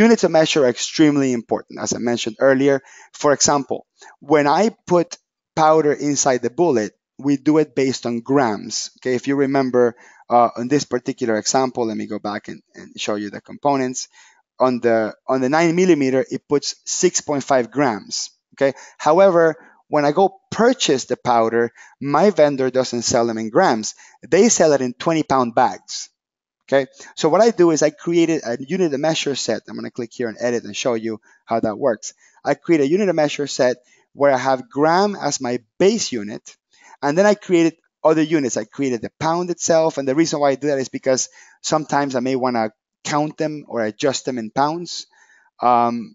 units of measure are extremely important, as I mentioned earlier. For example, when I put powder inside the bullet, we do it based on grams. Okay, if you remember uh, on this particular example, let me go back and, and show you the components. On the on the nine millimeter, it puts 6.5 grams. Okay, however, when I go purchase the powder, my vendor doesn't sell them in grams. They sell it in 20 pound bags. Okay, so what I do is I created a unit of measure set. I'm going to click here and edit and show you how that works. I create a unit of measure set where I have gram as my base unit, and then I created other units. I created the pound itself, and the reason why I do that is because sometimes I may want to count them or adjust them in pounds. Um,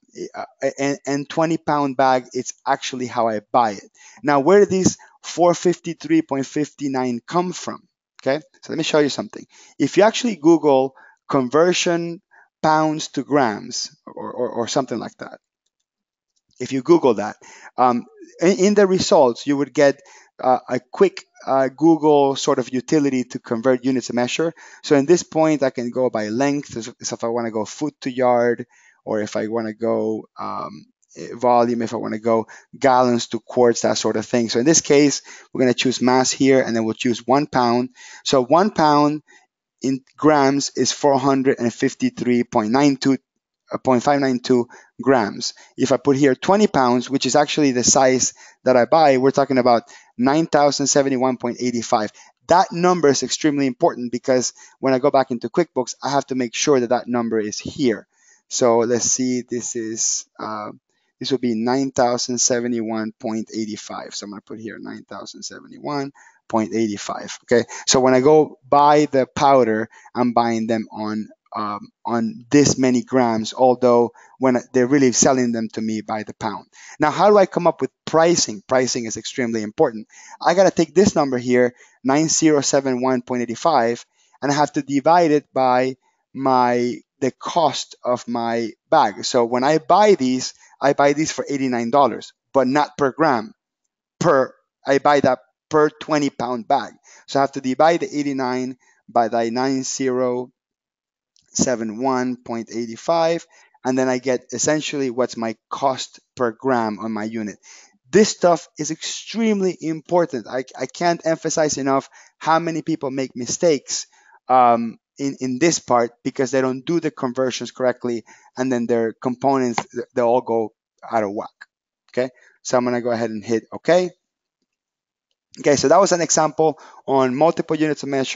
and, and 20 pound bag, it's actually how I buy it. Now, where did these 453.59 come from? Okay, so let me show you something. If you actually Google conversion pounds to grams or, or, or something like that, if you Google that, um, in, in, the results, you would get uh, a quick uh, Google sort of utility to convert units of measure. So in this point, I can go by length. So if I want to go foot to yard, or if I want to go um, volume, if I want to go gallons to quarts, that sort of thing. So in this case, we're going to choose mass here, and then we'll choose one pound. So one pound in grams is 453.92 uh, 0.592 grams. If I put here 20 pounds, which is actually the size that I buy, we're talking about 9,071.85. That number is extremely important because when I go back into QuickBooks, I have to make sure that that number is here. So let's see, this is uh, this will be 9,071.85. So I'm going to put here 9,071.85. Okay. So when I go buy the powder, I'm buying them on um, on this many grams, although when they're really selling them to me by the pound. Now, how do I come up with pricing? Pricing is extremely important. I got to take this number here, 9071.85, and I have to divide it by my the cost of my bag. So when I buy these, I buy these for $89, but not per gram. Per I buy that per 20 pound bag. So I have to divide the 89 by the 9071.85 and then I get essentially what's my cost per gram on my unit. This stuff is extremely important. I, I can't emphasize enough how many people make mistakes um, in, in this part because they don't do the conversions correctly and then their components they all go out of whack okay? So i'm going to go ahead and hit okay. Okay so that was an example on multiple units of measure